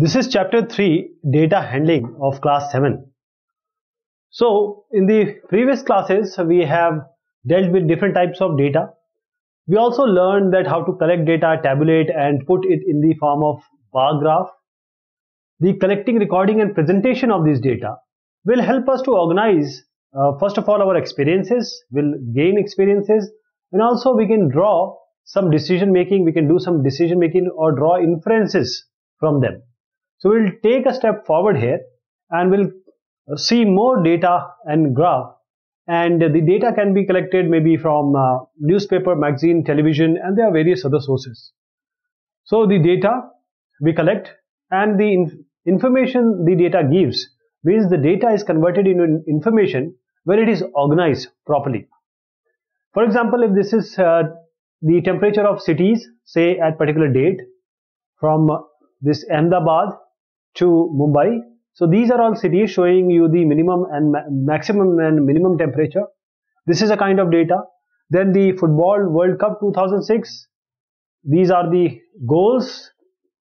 This is chapter 3 data handling of class 7. So in the previous classes we have dealt with different types of data. We also learned that how to collect data, tabulate and put it in the form of bar graph. The collecting, recording and presentation of these data will help us to organize uh, first of all our experiences, will gain experiences and also we can draw some decision making, we can do some decision making or draw inferences from them. So we'll take a step forward here and we'll see more data and graph and the data can be collected maybe from uh, newspaper, magazine, television and there are various other sources. So the data we collect and the inf information the data gives means the data is converted into information when it is organized properly. For example, if this is uh, the temperature of cities, say at particular date from this Ahmedabad to Mumbai. So these are all cities showing you the minimum and ma maximum and minimum temperature. This is a kind of data. Then the Football World Cup 2006. These are the goals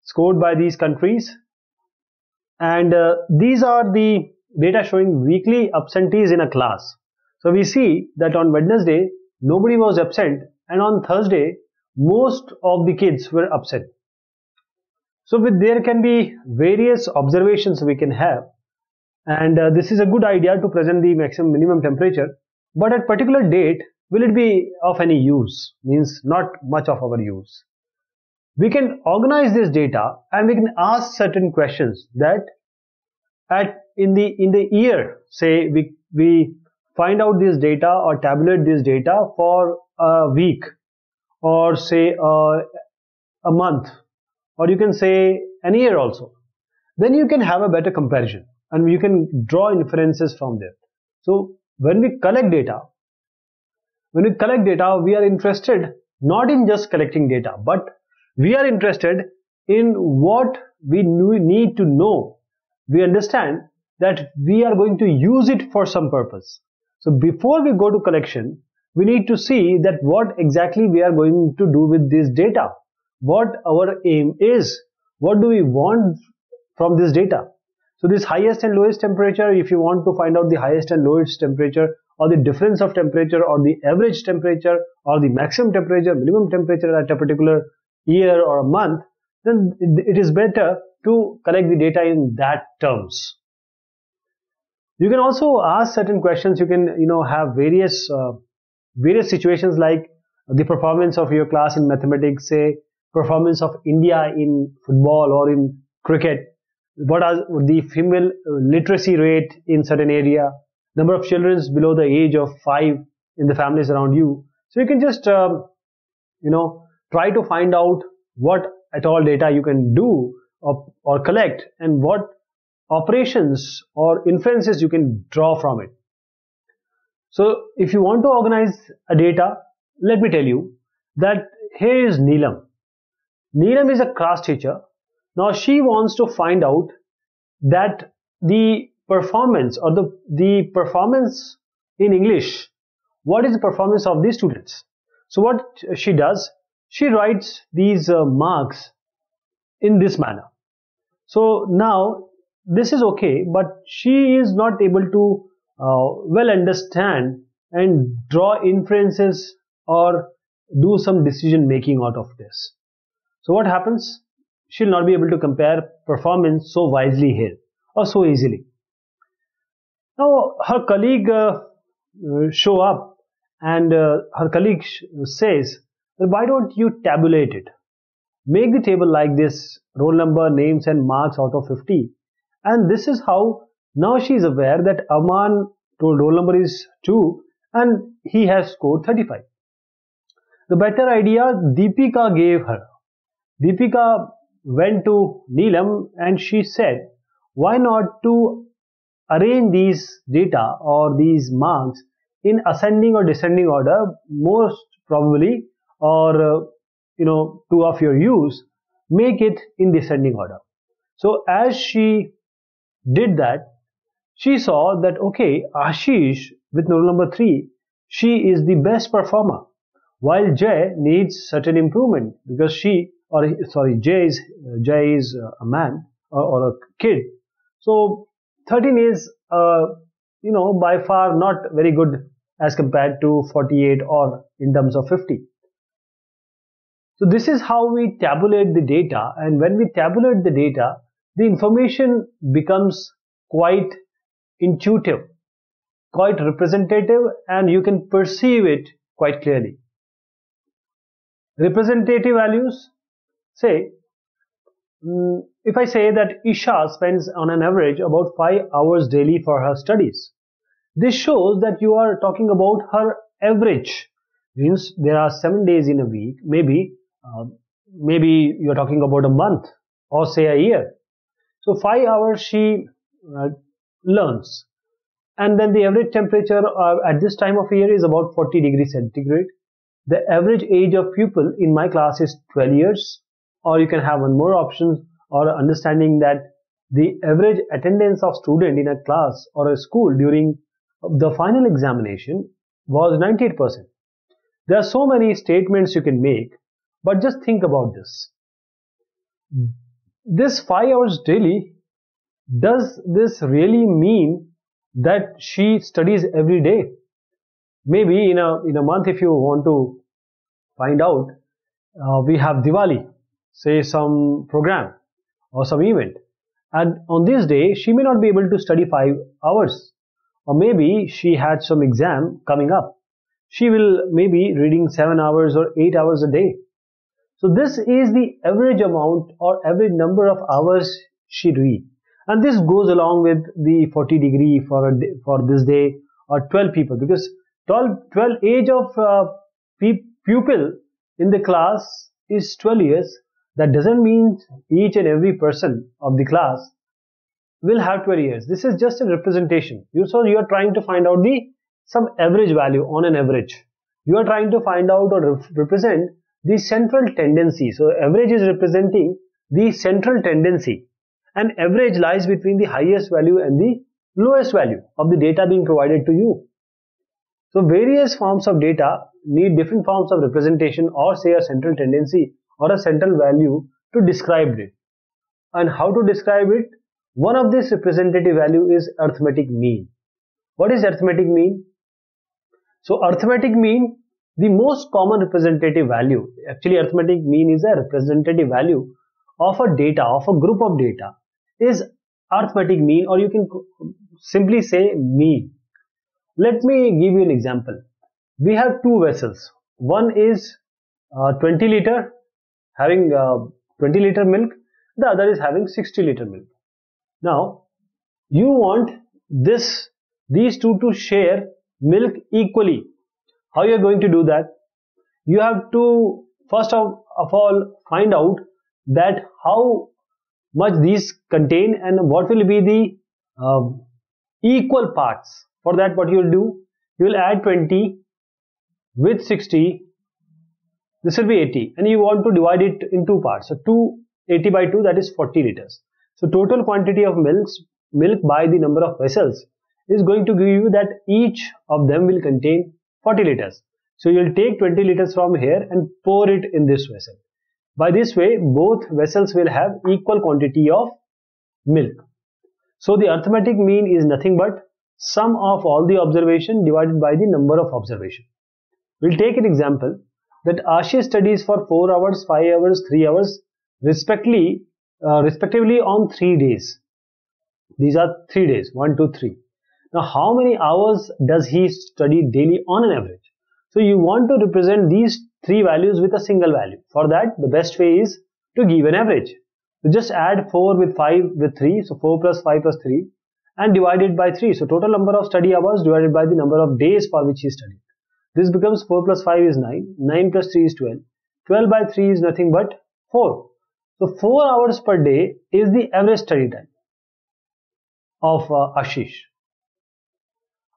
scored by these countries. And uh, these are the data showing weekly absentees in a class. So we see that on Wednesday, nobody was absent and on Thursday most of the kids were absent. So with there can be various observations we can have. And uh, this is a good idea to present the maximum minimum temperature. But at particular date will it be of any use? Means not much of our use. We can organize this data and we can ask certain questions that at in the in the year say we we find out this data or tabulate this data for a week or say uh, a month or you can say an year also. Then you can have a better comparison and you can draw inferences from there. So when we collect data when we collect data we are interested not in just collecting data but we are interested in what we need to know. We understand that we are going to use it for some purpose. So before we go to collection, we need to see that what exactly we are going to do with this data. What our aim is. What do we want from this data? So this highest and lowest temperature, if you want to find out the highest and lowest temperature or the difference of temperature or the average temperature or the maximum temperature, minimum temperature at a particular year or a month, then it is better to collect the data in that terms. You can also ask certain questions. You can, you know, have various uh, various situations like the performance of your class in mathematics, say performance of India in football or in cricket. What are the female literacy rate in certain area? Number of children below the age of five in the families around you. So you can just, um, you know, try to find out what at all data you can do or, or collect and what operations or inferences you can draw from it. So if you want to organize a data, let me tell you that here is Neelam. Neelam is a class teacher. Now she wants to find out that the performance or the, the performance in English, what is the performance of these students? So what she does, she writes these uh, marks in this manner. So now this is okay, but she is not able to uh, well understand and draw inferences or do some decision making out of this. So what happens? She'll not be able to compare performance so wisely here or so easily. Now her colleague uh, show up and uh, her colleague says, well, why don't you tabulate it? Make the table like this, roll number, names and marks out of 50 and this is how now she is aware that Aman told roll number is 2 and he has scored 35. The better idea Deepika gave her. Deepika went to Neelam and she said, why not to arrange these data or these marks in ascending or descending order? Most probably or uh, you know to of your use make it in descending order. So as she did that, she saw that, okay, Ashish with roll number 3, she is the best performer, while Jay needs certain improvement because she, or sorry, Jay is, is a man, or, or a kid. So 13 is, uh, you know, by far not very good as compared to 48 or in terms of 50. So this is how we tabulate the data and when we tabulate the data, the information becomes quite intuitive, quite representative and you can perceive it quite clearly. Representative values, say, mm, if I say that Isha spends on an average about 5 hours daily for her studies, this shows that you are talking about her average. Means there are 7 days in a week, maybe, uh, maybe you are talking about a month or say a year. So 5 hours she uh, learns and then the average temperature uh, at this time of year is about 40 degrees centigrade. The average age of pupil in my class is 12 years or you can have one more option or understanding that the average attendance of student in a class or a school during the final examination was 98%. There are so many statements you can make but just think about this. This 5 hours daily does this really mean that she studies every day? Maybe in a, in a month if you want to find out, uh, we have Diwali, say some program or some event. And on this day, she may not be able to study 5 hours. Or maybe she had some exam coming up. She will maybe reading 7 hours or 8 hours a day. So this is the average amount or average number of hours she read and this goes along with the 40 degree for day, for this day or 12 people because 12, 12 age of uh, pupil in the class is 12 years that doesn't mean each and every person of the class will have 12 years this is just a representation. You so you are trying to find out the some average value on an average. You are trying to find out or represent the central tendency. So average is representing the central tendency. And average lies between the highest value and the lowest value of the data being provided to you. So various forms of data need different forms of representation or say a central tendency or a central value to describe it. And how to describe it? One of this representative value is arithmetic mean. What is arithmetic mean? So arithmetic mean, the most common representative value, actually arithmetic mean is a representative value of a data, of a group of data is arithmetic mean or you can simply say mean. Let me give you an example. We have two vessels. One is uh, 20 liter having uh, 20 liter milk. The other is having 60 liter milk. Now, you want this, these two to share milk equally. How you are going to do that? You have to first of, of all find out that how much these contain and what will be the uh, equal parts. For that what you will do, you will add 20 with 60, this will be 80 and you want to divide it in two parts. So 2 80 by 2 that is 40 liters. So total quantity of milks, milk by the number of vessels is going to give you that each of them will contain 40 liters. So you'll take 20 liters from here and pour it in this vessel. By this way, both vessels will have equal quantity of milk. So the arithmetic mean is nothing but sum of all the observation divided by the number of observation. We'll take an example that Ashish studies for 4 hours, 5 hours, 3 hours respectively, uh, respectively on 3 days. These are 3 days, 1, 2, 3. Now how many hours does he study daily on an average? So you want to represent these three values with a single value. For that, the best way is to give an average. So just add 4 with 5 with 3. So 4 plus 5 plus 3 and divide it by 3. So total number of study hours divided by the number of days for which he studied. This becomes 4 plus 5 is 9. 9 plus 3 is 12. 12 by 3 is nothing but 4. So 4 hours per day is the average study time of uh, Ashish.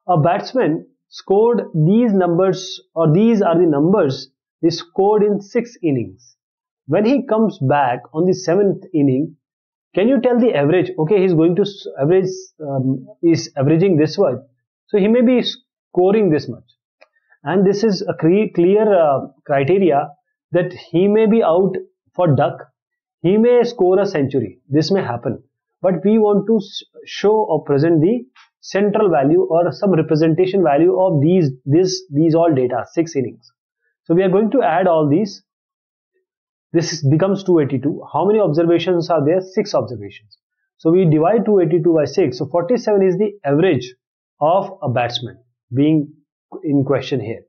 A batsman scored these numbers or these are the numbers he scored in six innings. When he comes back on the seventh inning, can you tell the average? Okay, he's going to average, um, is averaging this much. So he may be scoring this much. And this is a clear uh, criteria that he may be out for duck. He may score a century. This may happen. but we want to show or present the central value or some representation value of these this these all data six innings so we are going to add all these this becomes 282 how many observations are there six observations so we divide 282 by 6 so 47 is the average of a batsman being in question here.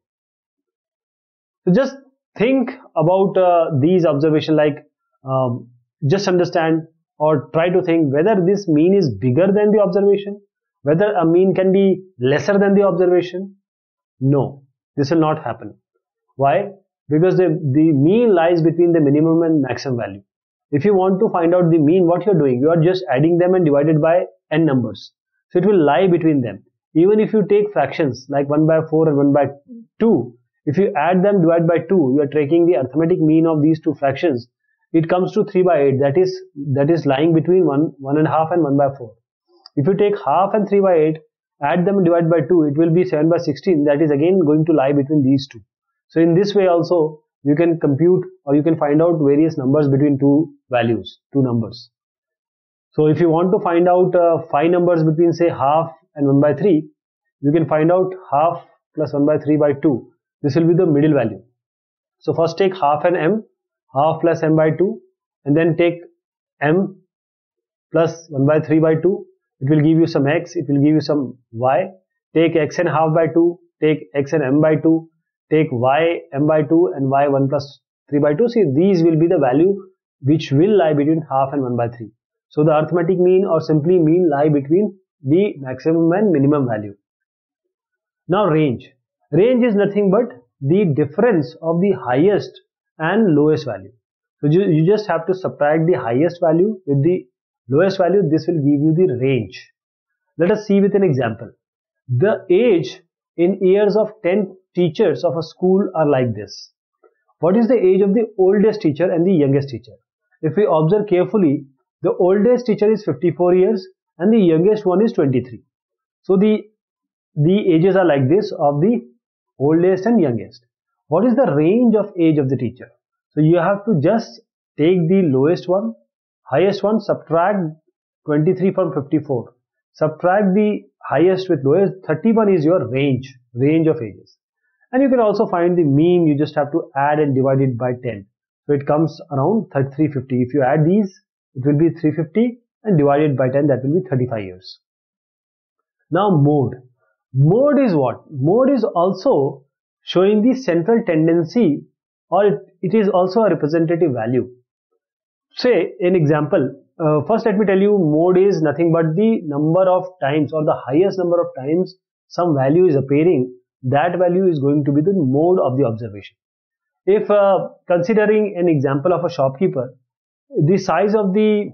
So just think about uh, these observations like um, just understand or try to think whether this mean is bigger than the observation whether a mean can be lesser than the observation. No this will not happen. Why? Because the, the mean lies between the minimum and maximum value. If you want to find out the mean what you're doing you are just adding them and divided by n numbers. So it will lie between them even if you take fractions like 1 by 4 and 1 by 2 if you add them divide by 2 you are taking the arithmetic mean of these two fractions. It comes to 3 by 8 that is that is lying between 1 1 and half and 1 by 4 if you take half and 3 by 8 add them divide by 2 it will be 7 by 16 that is again going to lie between these two. So in this way also you can compute or you can find out various numbers between two values two numbers. So if you want to find out uh, five numbers between say half and 1 by 3 you can find out half plus 1 by 3 by 2 this will be the middle value. So first take half and m half plus m by 2 and then take m plus 1 by 3 by 2 it will give you some x it will give you some y. Take x and half by 2 take x and m by 2 take y m by 2 and y 1 plus 3 by 2 see these will be the value which will lie between half and 1 by 3 so the arithmetic mean or simply mean lie between the maximum and minimum value now range range is nothing but the difference of the highest and lowest value. So you, you just have to subtract the highest value with the lowest value. This will give you the range. Let us see with an example. The age in years of 10 teachers of a school are like this. What is the age of the oldest teacher and the youngest teacher? If we observe carefully, the oldest teacher is 54 years and the youngest one is 23. So the, the ages are like this of the oldest and youngest. What is the range of age of the teacher? So you have to just take the lowest one highest one subtract 23 from 54 subtract the highest with lowest 31 is your range range of ages. And you can also find the mean you just have to add and divide it by 10 so it comes around 350 if you add these it will be 350 and divided by 10 that will be 35 years now mode mode is what mode is also showing the central tendency or it, is also a representative value. Say an example, uh, first let me tell you mode is nothing but the number of times or the highest number of times some value is appearing that value is going to be the mode of the observation. If uh, considering an example of a shopkeeper, the size of the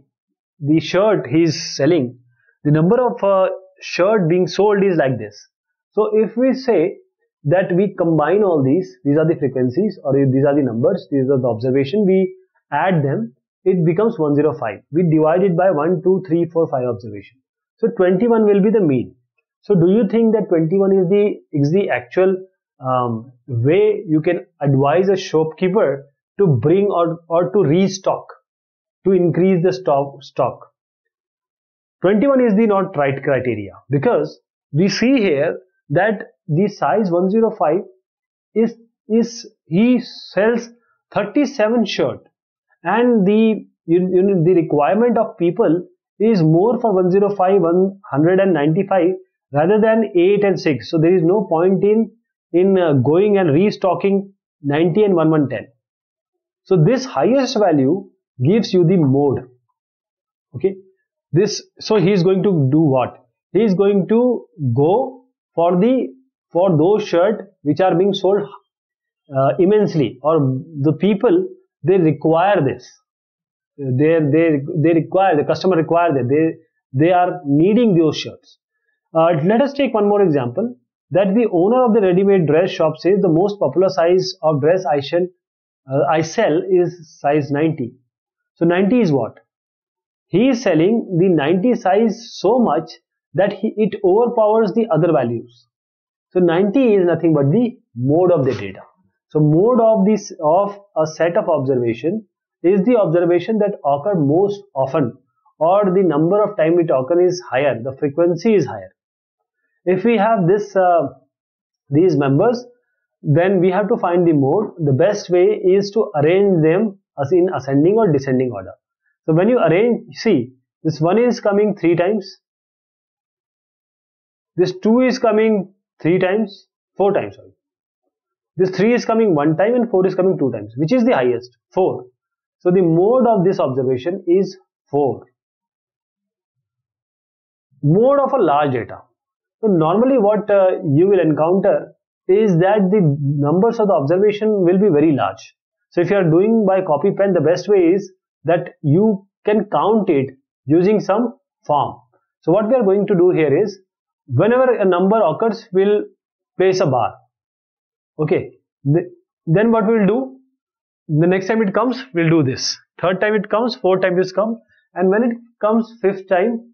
the shirt he is selling, the number of uh, shirt being sold is like this. So if we say that we combine all these, these are the frequencies or these are the numbers, these are the observation, we add them, it becomes 105. We divide it by 1, 2, 3, 4, 5 observation. So 21 will be the mean. So do you think that 21 is the, is the actual um, way you can advise a shopkeeper to bring or, or to restock, to increase the stock, stock? 21 is the not right criteria because we see here that the size 105 is is he sells 37 shirt and the you, you know, the requirement of people is more for 105 195 rather than 8 and 6 so there is no point in in uh, going and restocking 90 and 1110 so this highest value gives you the mode. Okay? This so he is going to do what? He is going to go for the for those shirt which are being sold uh, immensely. Or the people they require this. They they they require the customer require that. They they are needing those shirts. Uh, let us take one more example. That the owner of the ready-made dress shop says the most popular size of dress I shall uh, I sell is size 90 so 90 is what he is selling the 90 size so much that he, it overpowers the other values so 90 is nothing but the mode of the data. So mode of this of a set of observation is the observation that occur most often or the number of time it occurs is higher, the frequency is higher. If we have this uh, these members, then we have to find the mode. The best way is to arrange them as in ascending or descending order. So when you arrange, see, this 1 is coming 3 times, this 2 is coming 3 times, 4 times, sorry. This 3 is coming 1 time and 4 is coming 2 times. Which is the highest? 4. So the mode of this observation is 4. Mode of a large data. So normally what uh, you will encounter is that the numbers of the observation will be very large. So if you are doing by copy pen, the best way is that you can count it using some form. So what we are going to do here is whenever a number occurs, we'll place a bar. Okay. Then what we'll do, the next time it comes, we'll do this. Third time it comes, fourth time this comes, and when it comes fifth time,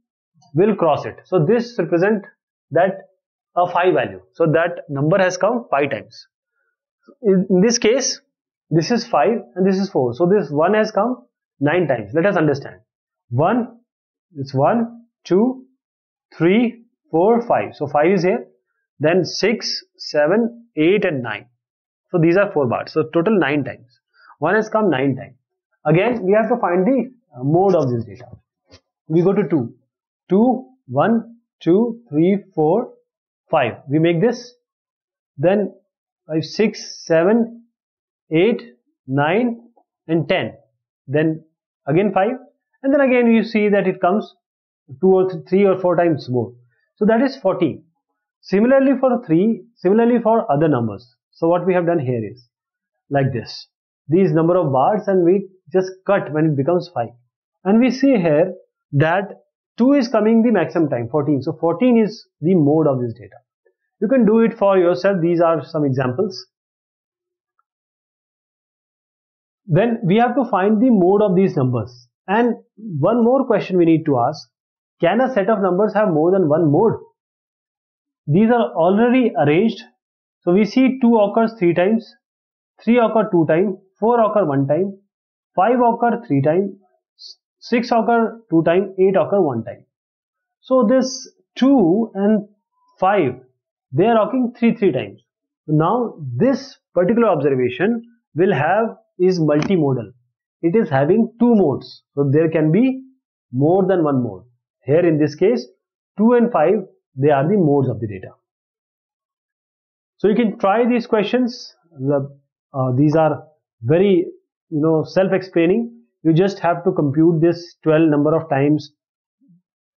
we'll cross it. So this represent that a 5 value. So that number has come 5 times. In this case, this is 5 and this is 4. So this 1 has come 9 times. Let us understand. 1, it's 1, 2, 3, 4, 5. So 5 is here. Then 6, 7, 8 and 9. So these are 4 bars. So total 9 times. 1 has come 9 times. Again, we have to find the uh, mode of this data. We go to 2. 2, 1, 2, 3, 4, 5. We make this. Then 5, 6, 7, 8, 9 and 10. Then again 5 and then again you see that it comes 2 or 3 or 4 times more. So that is 14. Similarly for 3, similarly for other numbers. So what we have done here is like this. These number of bars and we just cut when it becomes 5. And we see here that 2 is coming the maximum time 14 so 14 is the mode of this data you can do it for yourself these are some examples then we have to find the mode of these numbers and one more question we need to ask can a set of numbers have more than one mode these are already arranged so we see 2 occurs 3 times 3 occur 2 times 4 occur 1 time 5 occur 3 times 6 occur 2 times, 8 occur 1 time. So this 2 and 5, they are occurring 3 3 times. Now this particular observation will have is multimodal. It is having two modes. So there can be more than one mode. Here in this case, 2 and 5, they are the modes of the data. So you can try these questions. The, uh, these are very, you know, self-explaining you just have to compute this 12 number of times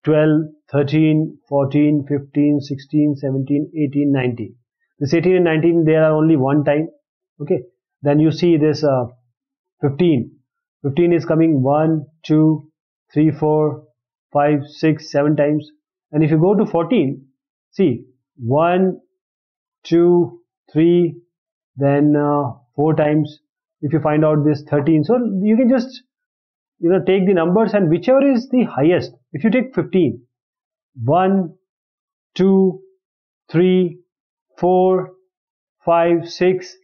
12 13 14 15 16 17 18 19 this 18 and 19 there are only one time okay then you see this uh, 15 15 is coming 1 2 3 4 5 6 7 times. And if you go to 14 see 1 2 3 then uh, 4 times. If you find out this 13 so you can just you know take the numbers and whichever is the highest. If you take 15 1 2 3 4 5 6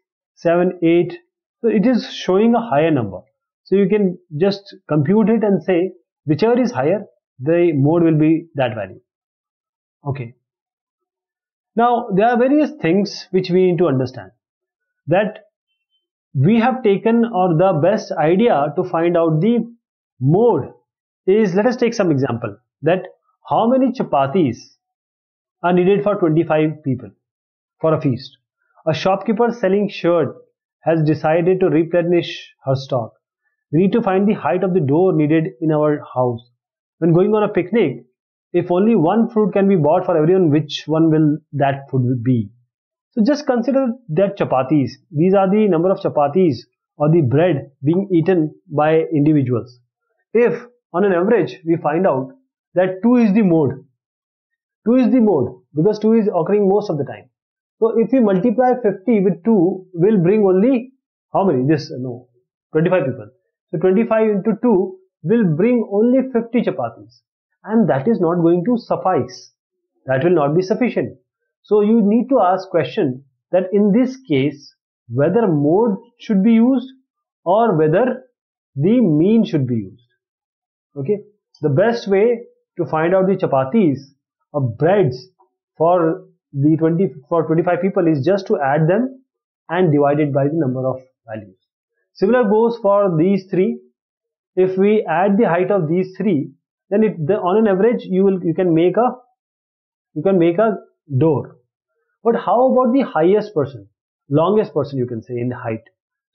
7 8 so it is showing a higher number. So you can just compute it and say whichever is higher the mode will be that value. Okay. Now there are various things which we need to understand. That we have taken or the best idea to find out the mode is let us take some example. That how many chapatis are needed for 25 people for a feast. A shopkeeper selling shirt has decided to replenish her stock. We need to find the height of the door needed in our house. When going on a picnic, if only one fruit can be bought for everyone, which one will that food be? So just consider that chapatis. These are the number of chapatis or the bread being eaten by individuals. If on an average we find out that 2 is the mode, 2 is the mode because 2 is occurring most of the time. So if we multiply 50 with 2 will bring only how many? This no 25 people. So 25 into 2 will bring only 50 chapatis and that is not going to suffice. That will not be sufficient. So you need to ask question that in this case whether mode should be used or whether the mean should be used okay the best way to find out the chapatis or breads for the 20 for 25 people is just to add them and divide it by the number of values. Similar goes for these three. If we add the height of these three, then it, the, on an average you will you can make a you can make a door. But how about the highest person, longest person you can say in height?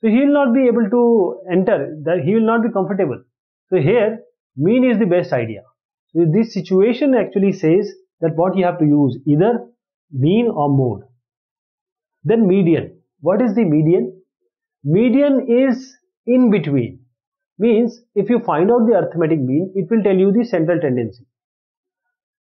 So he will not be able to enter, that he will not be comfortable. So here mean is the best idea. So this situation actually says that what you have to use either mean or mode. Then median. What is the median? Median is in between. Means if you find out the arithmetic mean, it will tell you the central tendency.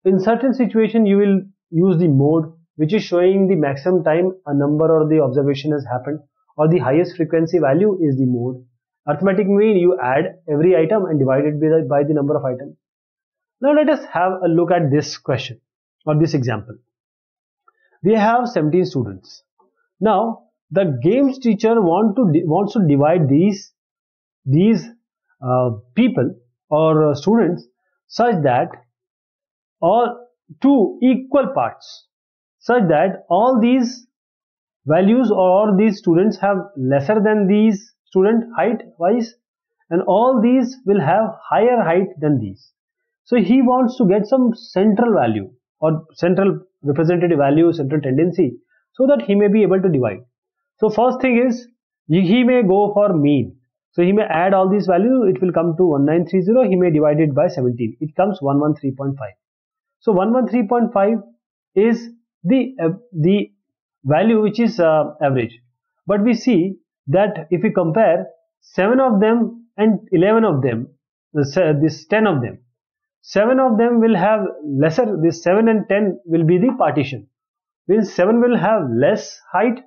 In certain situation, you will use the mode which is showing the maximum time a number or the observation has happened or the highest frequency value is the mode. Arithmetic mean you add every item and divide it by the, by the number of items. Now let us have a look at this question or this example. We have 17 students. Now the games teacher want to wants to divide these these uh, people or uh, students such that all two equal parts such that all these values or these students have lesser than these student height wise and all these will have higher height than these so he wants to get some central value or central representative value central tendency so that he may be able to divide so first thing is he may go for mean. So he may add all these values, It will come to 1930. He may divide it by 17. It comes 113.5. So 113.5 is the uh, the value which is uh, average. But we see that if we compare 7 of them and 11 of them, this, uh, this 10 of them, 7 of them will have lesser, this 7 and 10 will be the partition. Means 7 will have less height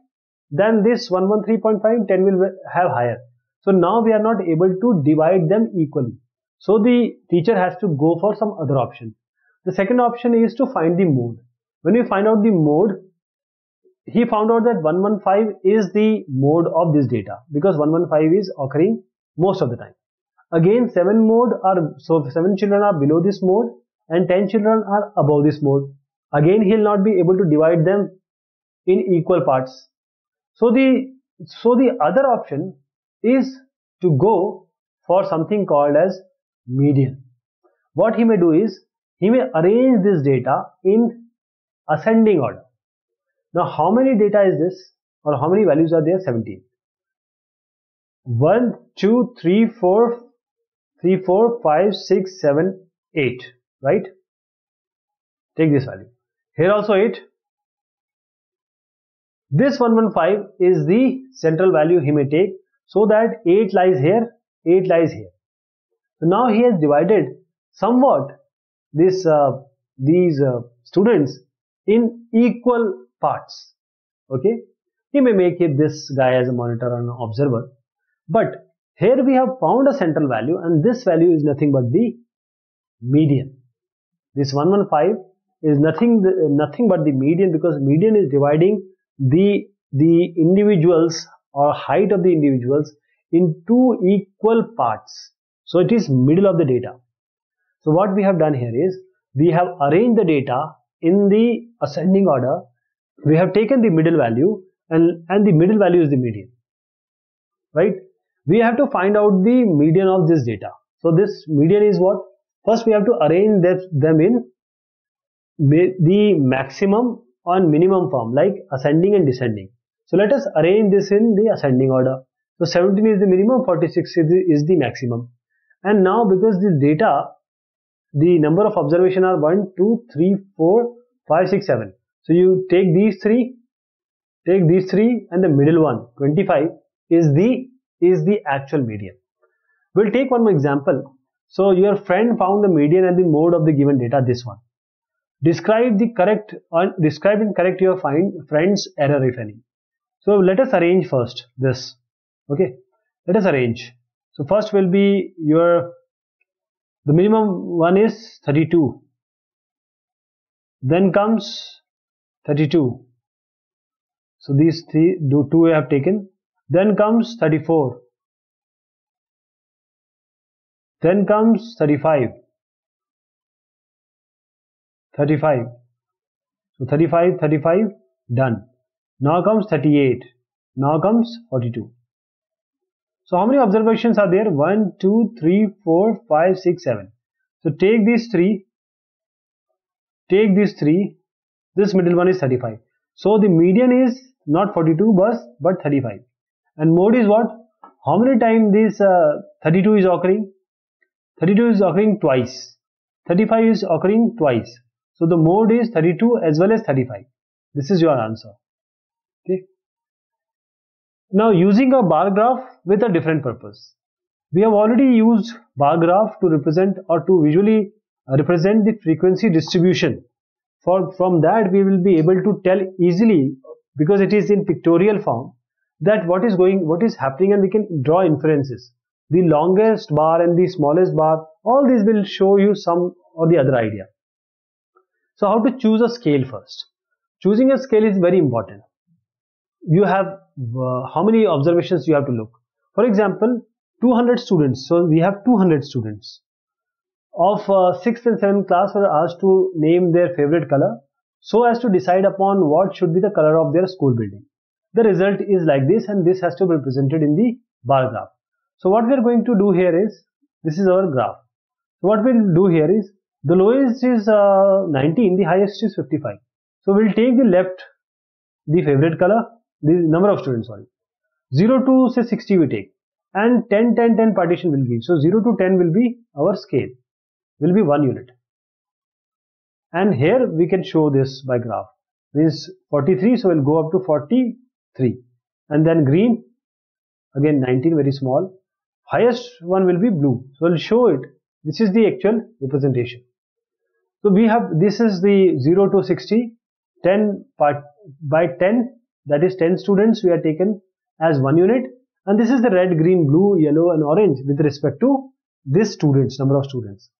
than this 113.5 10 will have higher. So now we are not able to divide them equally. So the teacher has to go for some other option. The second option is to find the mode. When we find out the mode he found out that 115 is the mode of this data because 115 is occurring most of the time again 7 mode are so 7 children are below this mode and 10 children are above this mode again he will not be able to divide them in equal parts so the so the other option is to go for something called as median. What he may do is he may arrange this data in ascending order. Now how many data is this or how many values are there? 17. 1, 2, 3, 4, 3, 4, 5, 6, 7, 8. Right? Take this value. Here also 8. This 115 is the central value he may take so that 8 lies here, 8 lies here. So now he has divided somewhat this uh, these uh, students in equal parts. Okay, he may make it this guy as a monitor and observer, but here we have found a central value and this value is nothing but the median. This 115 is nothing nothing but the median because median is dividing the the individuals or height of the individuals in two equal parts. So it is middle of the data. So what we have done here is we have arranged the data in the ascending order. We have taken the middle value and and the middle value is the median. Right we have to find out the median of this data so this median is what first we have to arrange them in the maximum on minimum form like ascending and descending. So let us arrange this in the ascending order. So 17 is the minimum, 46 is the, is the maximum. And now because the data, the number of observation are 1, 2, 3, 4, 5, 6, 7. So you take these three, take these three and the middle one, 25 is the, is the actual median. We'll take one more example. So your friend found the median and the mode of the given data, this one. Describe the correct or describe and correct your find friend's error if any. So let us arrange first this. Okay, let us arrange. So first will be your the minimum one is 32. Then comes 32. So these three do two I have taken. Then comes 34. Then comes 35. 35. So 35, 35, done. Now comes 38. Now comes 42. So how many observations are there? 1, 2, 3, 4, 5, 6, 7. So take these 3. Take these 3. This middle one is 35. So the median is not 42 but, but 35. And mode is what? How many times this uh, 32 is occurring? 32 is occurring twice. 35 is occurring twice. So the mode is 32 as well as 35. This is your answer. Okay. Now using a bar graph with a different purpose. We have already used bar graph to represent or to visually represent the frequency distribution. For from that we will be able to tell easily because it is in pictorial form that what is going what is happening and we can draw inferences. The longest bar and the smallest bar all these will show you some or the other idea. So how to choose a scale first? Choosing a scale is very important. You have uh, how many observations you have to look. For example, 200 students. So we have 200 students. Of uh, 6th and 7th class were asked to name their favorite color so as to decide upon what should be the color of their school building. The result is like this and this has to be represented in the bar graph. So what we are going to do here is, this is our graph. So what we'll do here is, the lowest is uh, 19, the highest is 55. So we'll take the left, the favorite color, the number of students, sorry. 0 to say 60 we take and 10, 10, 10 partition will give. So 0 to 10 will be our scale, will be 1 unit. And here we can show this by graph. This 43, so we'll go up to 43. And then green, again 19, very small. Highest one will be blue. So we'll show it. This is the actual representation. So we have, this is the 0 to 60, 10 part, by 10 that is 10 students we are taken as one unit and this is the red green blue yellow and orange with respect to this students number of students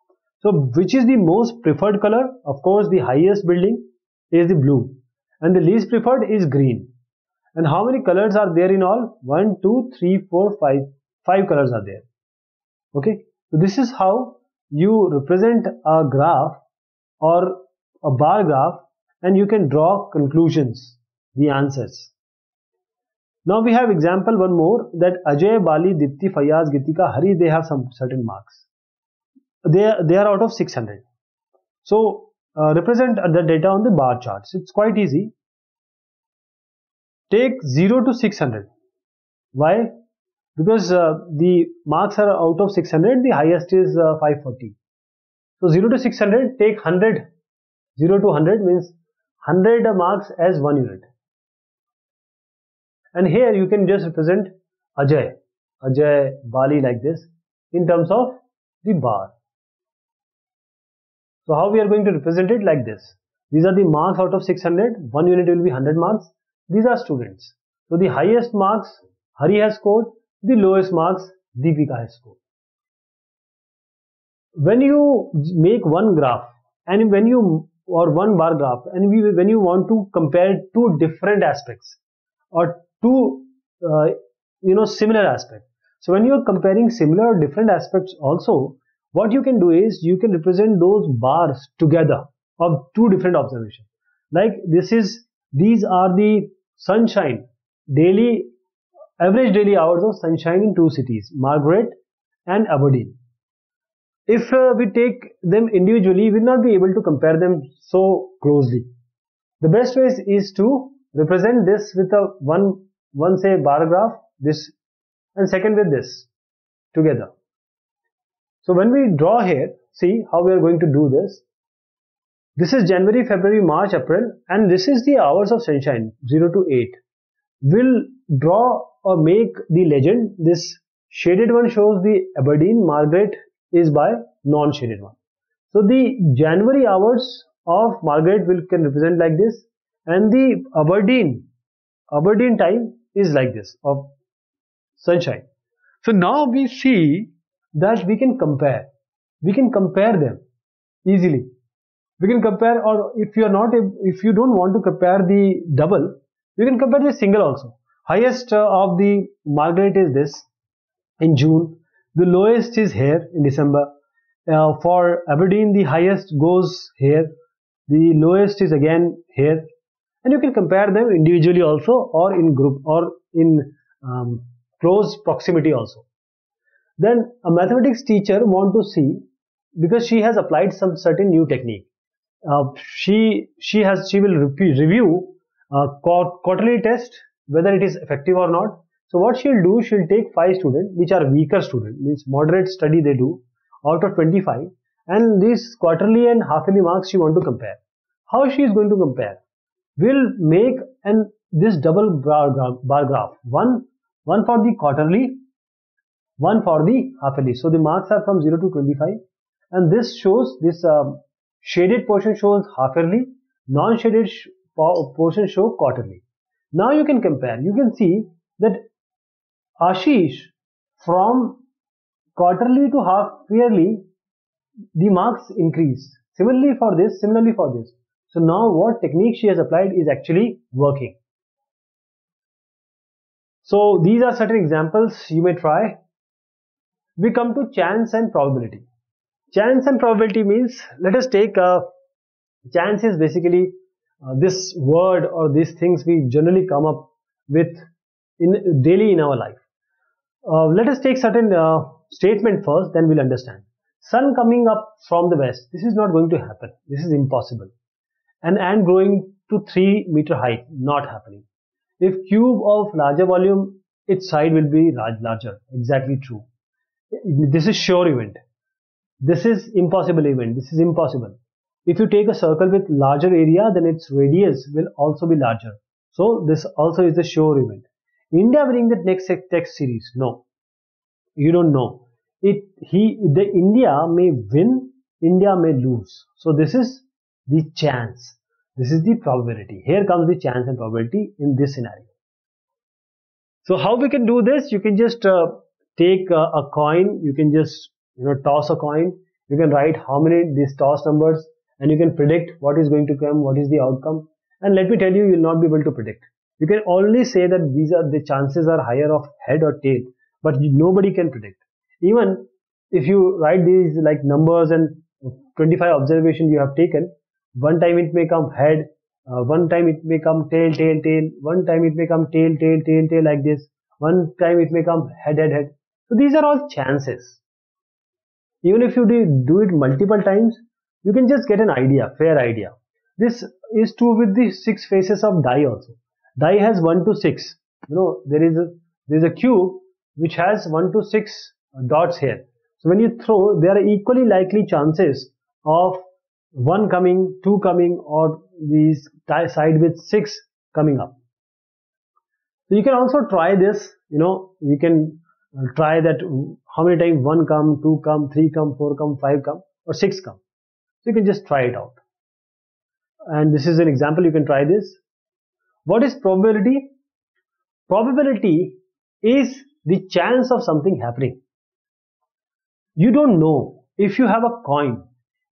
so which is the most preferred color of course the highest building is the blue and the least preferred is green and how many colors are there in all one two three four five five colors are there okay so this is how you represent a graph or a bar graph and you can draw conclusions the answers. Now we have example one more that Ajay, Bali, Dipti, Fayaz, Gitika, Hari they have some certain marks. They are, they are out of 600. So uh, represent the data on the bar charts. It's quite easy. Take 0 to 600. Why? Because uh, the marks are out of 600, the highest is uh, 540. So 0 to 600, take 100. 0 to 100 means 100 marks as 1 unit and here you can just represent Ajay, Ajay Bali like this in terms of the bar. So how we are going to represent it like this. These are the marks out of 600, one unit will be 100 marks. These are students. So the highest marks Hari has scored, the lowest marks Deepika has scored. When you make one graph and when you or one bar graph and we, when you want to compare two different aspects or two uh, you know similar aspects so when you're comparing similar or different aspects also what you can do is you can represent those bars together of two different observations like this is these are the sunshine. Daily average daily hours of sunshine in two cities margaret and aberdeen. If uh, we take them individually we will not be able to compare them so closely. The best way is, is to represent this with a one one say bar graph this and second with this together. So when we draw here see how we are going to do this this is January February March April and this is the hours of sunshine 0 to 8 we'll draw or make the legend this shaded one shows the Aberdeen Margaret is by non-shaded one so the January hours of Margaret will can represent like this and the Aberdeen Aberdeen time is like this of sunshine. So now we see that we can compare. We can compare them easily. We can compare or if you are not, if you don't want to compare the double, you can compare the single also. Highest uh, of the Margaret is this in June. The lowest is here in December. Uh, for Aberdeen, the highest goes here. the lowest is again here and you can compare them individually also or in group or in um, close proximity also then a mathematics teacher want to see because she has applied some certain new technique she she has she will review uh, quarterly test whether it is effective or not. So what she'll do she'll take five students which are weaker students means moderate study they do out of 25 and these quarterly and half yearly marks she want to compare. How she is going to compare? We'll make an this double bar, bar graph. One one for the quarterly one for the half yearly so the marks are from 0 to 25 and this shows this um, shaded portion shows half yearly non-shaded portion show quarterly now you can compare. You can see that Ashish from quarterly to half yearly the marks increase. Similarly for this similarly for this. So now what technique she has applied is actually working. So these are certain examples you may try. We come to chance and probability chance and probability means let us take a chance is basically uh, this word or these things we generally come up with in daily in our life. Uh, let us take certain uh, statement first then we'll understand. Sun coming up from the west this is not going to happen. This is impossible. An ant growing to 3 meter height not happening. If cube of larger volume its side will be large, larger. Exactly true. This is sure event this is impossible event. This is impossible. If you take a circle with larger area, then its radius will also be larger. So this also is a sure event. India winning the next test series? No. You don't know. It he the India may win, India may lose. So this is the chance. This is the probability. Here comes the chance and probability in this scenario. So how we can do this? You can just uh, take uh, a coin. You can just you know toss a coin. You can write how many these toss numbers and you can predict what is going to come what is the outcome. And let me tell you you will not be able to predict. You can only say that these are the chances are higher of head or tail but nobody can predict. Even if you write these like numbers and 25 observations you have taken one time it may come head uh, one time it may come tail tail tail one time it may come tail tail tail tail like this one time it may come head head head. So these are all chances even if you do it multiple times you can just get an idea fair idea. This is true with the six faces of die also. Die has 1 to 6 you know there is a there is a cube which has 1 to 6 uh, dots here. So when you throw there are equally likely chances of one coming two coming or these side with six coming up. So you can also try this you know you can uh, try that how many times one come, two come, three come, four come, five come, or six come. So you can just try it out. And this is an example, you can try this. What is probability? Probability is the chance of something happening. You don't know. If you have a coin,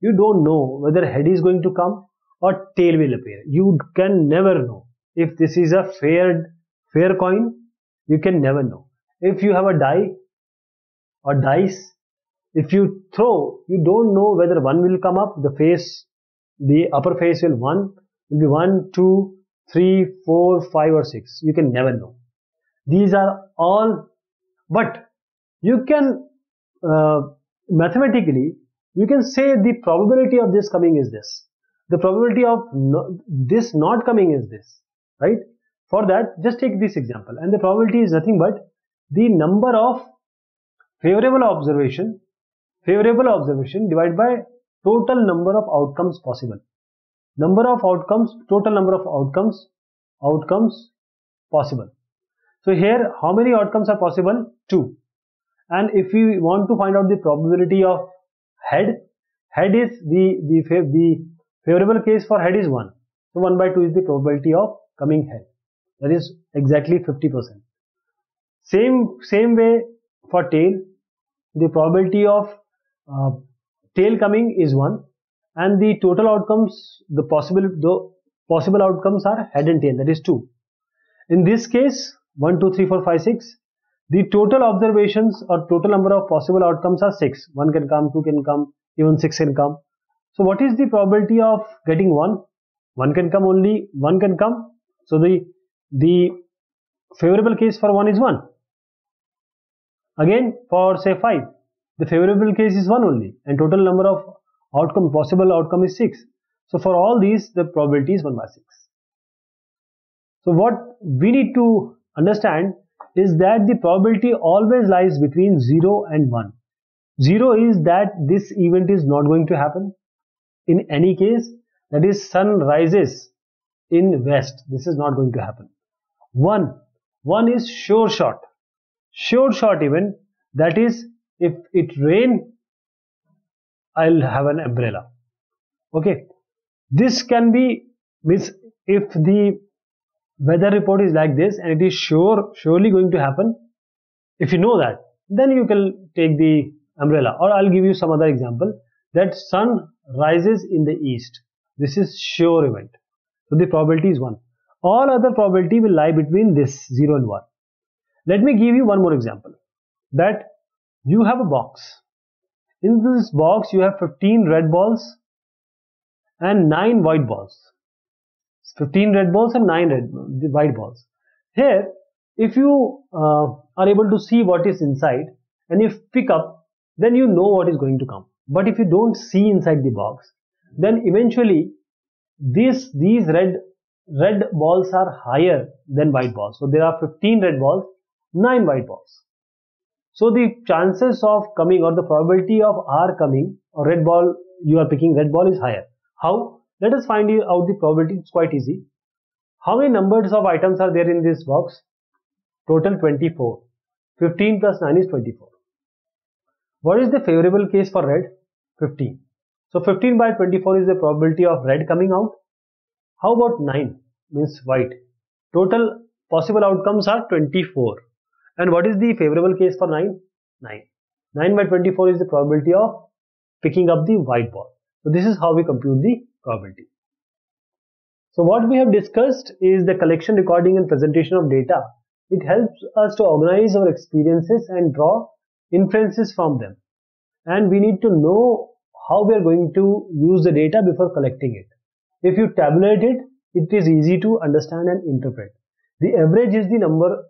you don't know whether head is going to come or tail will appear. You can never know. If this is a fair, fair coin, you can never know if you have a die or dice if you throw you don't know whether one will come up the face the upper face will one will be one two three four five or six. You can never know. These are all but you can uh, mathematically you can say the probability of this coming is this. The probability of no, this not coming is this right? For that just take this example. And the probability is nothing but the number of favorable observation. Favorable observation divided by total number of outcomes possible. Number of outcomes total number of outcomes outcomes possible. So here how many outcomes are possible? Two. And if we want to find out the probability of head head is the the the favorable case for head is 1 so 1 by 2 is the probability of coming head. That is exactly 50 percent. Same, same way for tail, the probability of uh, tail coming is 1 and the total outcomes, the possible, the possible outcomes are head and tail, that is 2. In this case, 1, 2, 3, 4, 5, 6, the total observations or total number of possible outcomes are 6. 1 can come, 2 can come, even 6 can come. So what is the probability of getting 1? 1 can come only, 1 can come. So the, the favorable case for 1 is 1. Again for say 5, the favorable case is 1 only and total number of outcome, possible outcome is 6. So for all these the probability is 1 by 6. So what we need to understand is that the probability always lies between 0 and 1. 0 is that this event is not going to happen in any case that is sun rises in west this is not going to happen. 1 1 is sure shot sure shot event. That is if it rain I'll have an umbrella. Okay. This can be means if the weather report is like this and it is sure surely going to happen if you know that then you can take the umbrella. Or I'll give you some other example. That sun rises in the east. This is sure event. So the probability is 1 all other probability will lie between this 0 and 1 let me give you one more example that you have a box in this box you have 15 red balls and 9 white balls 15 red balls and 9 red white balls. Here, if you uh, are able to see what is inside and if pick up, then you know what is going to come. But if you don't see inside the box, then eventually these these red red balls are higher than white balls. So there are 15 red balls, 9 white balls. So the chances of coming or the probability of R coming or red ball you are picking red ball is higher. How? Let us find out the probability. It's quite easy. How many numbers of items are there in this box? Total 24. 15 plus 9 is 24. What is the favorable case for red? 15. So 15 by 24 is the probability of red coming out. How about 9? Means white. Total possible outcomes are 24. And what is the favorable case for 9? 9. 9 by 24 is the probability of picking up the white ball. So this is how we compute the probability. So what we have discussed is the collection, recording and presentation of data. It helps us to organize our experiences and draw inferences from them. And we need to know how we are going to use the data before collecting it. If you tabulate it, it is easy to understand and interpret. The average is the number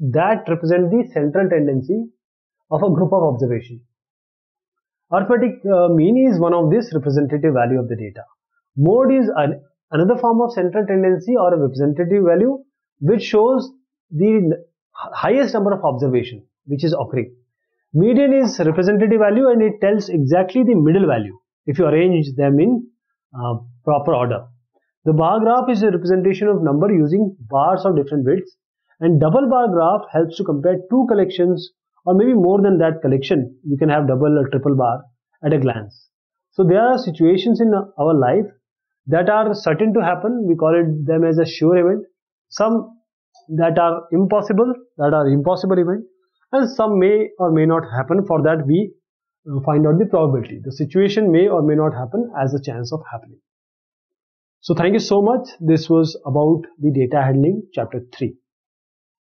that represent the central tendency of a group of observation. Arithmetic uh, mean is one of this representative value of the data. Mode is an, another form of central tendency or a representative value which shows the highest number of observation which is occurring. Median is representative value and it tells exactly the middle value if you arrange them in uh, proper order. The bar graph is a representation of number using bars of different widths and double bar graph helps to compare two collections or maybe more than that collection. You can have double or triple bar at a glance. So there are situations in our life that are certain to happen. We call it them as a sure event. Some that are impossible that are impossible event. And some may or may not happen. For that we uh, find out the probability. The situation may or may not happen as a chance of happening. So thank you so much. This was about the data handling chapter 3